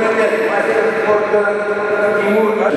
kerja di timur ke timur kan.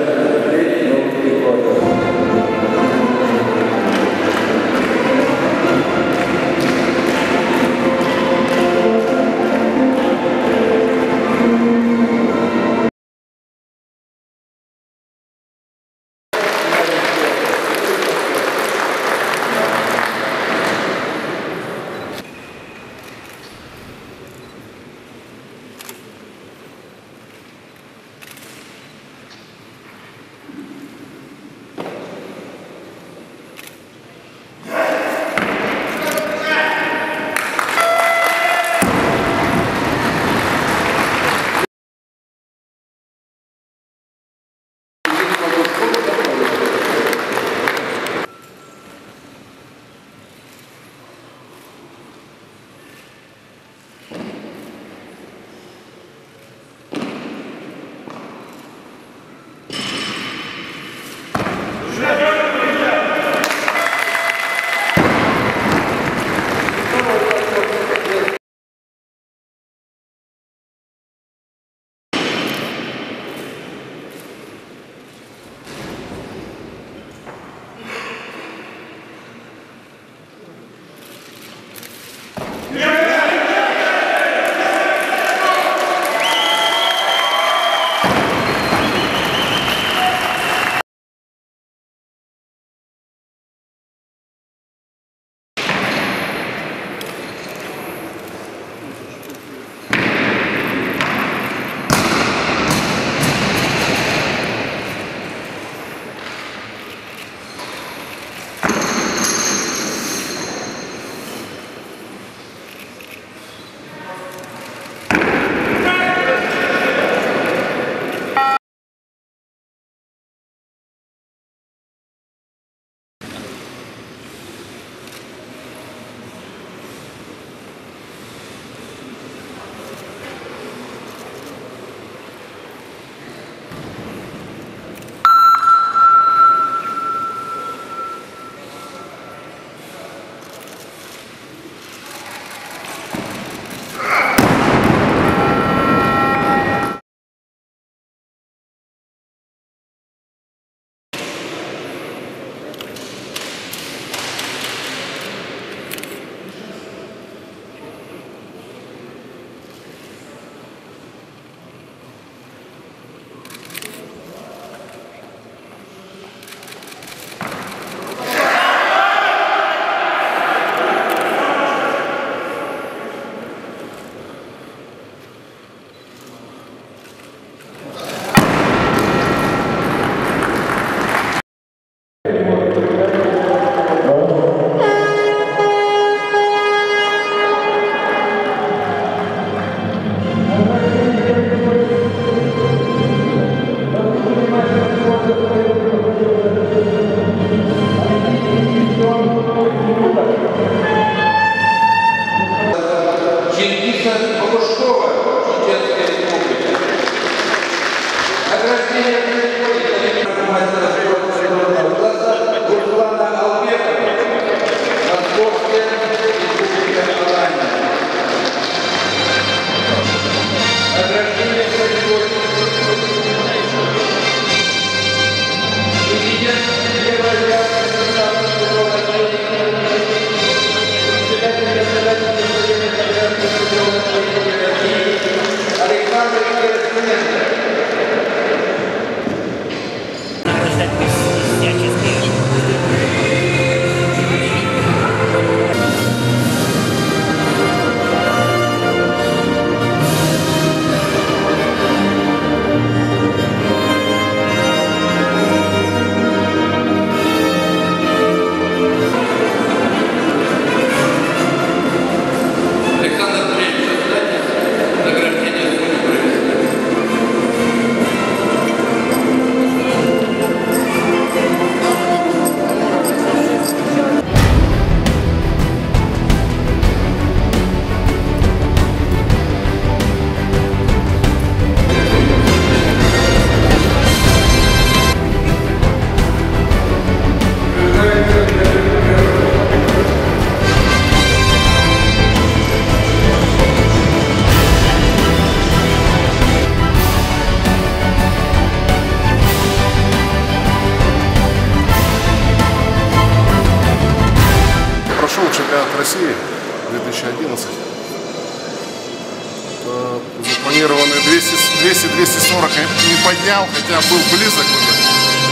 запланированную. 200, 200 240 не поднял, хотя был близок уже.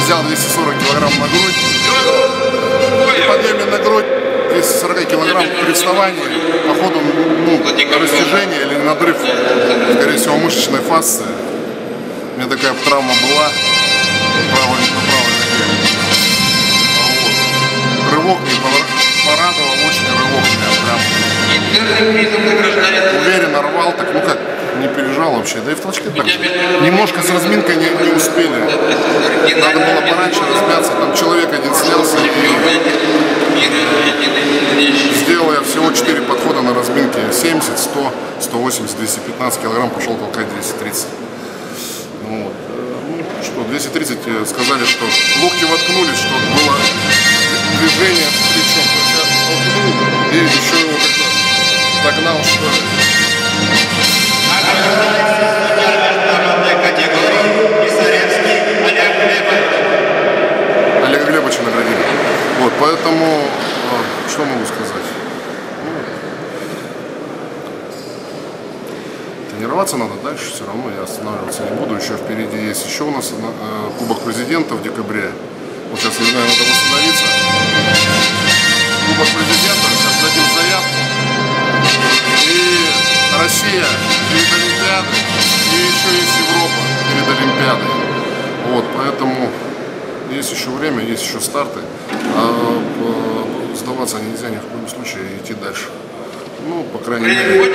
Взял 240 килограмм на грудь. Подъеме на грудь 240 килограмм при вставании по ходу ну, растяжения или надрыв, скорее всего, мышечной фасции. У меня такая травма была. Правой, правой ноге. Вот. Рывок не порадовал, очень рывок меня прям. Уверенно рвал, так ну как, не пережал вообще. Да и в толчке так немножко с разминкой не, не успели. Надо было пораньше размяться, там человек один снялся и сделал я всего 4 подхода на разминке. 70, 100, 180, 215 килограмм пошел толкать 230. Ну, вот. ну что, 230 э, сказали, что локти воткнулись, что было движение плечом. И еще его как-то догнал, что ли. Олега Глебовича наградили. Вот, поэтому, э, что могу сказать? Ну, тренироваться надо дальше, все равно я останавливаться не буду. Еще впереди есть еще у нас э, Кубок Президента в декабре. Вот сейчас, не знаю, надо восстановиться. Есть еще время, есть еще старты. А сдаваться нельзя ни в коем случае идти дальше. Ну, по крайней мере,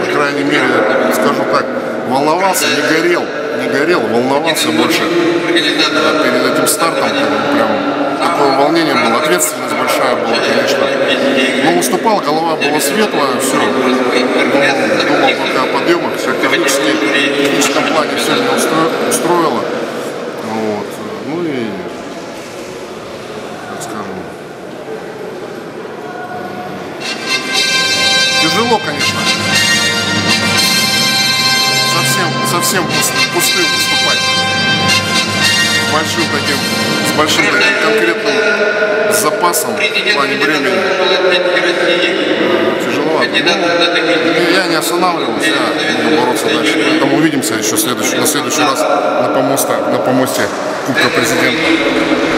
по крайней мере, скажу так, волновался, не горел, не горел, волновался больше перед этим стартом, прям такое волнение было, ответственность большая была, конечно. Но уступал, голова была светлая, все. Думал, думал пока о подъемах, все технически, в техническом плане все меня устроило. Вот. Ну и, так скажем, тяжело, конечно. Совсем, совсем пустым выступать. С большим таким, с большим таким конкретным запасом в плане времени. Тяжело. Ну, я не останавливаюсь, я буду бороться дальше. Поэтому увидимся еще следующий, на следующий раз на помосте, на помосте Кубка Президента.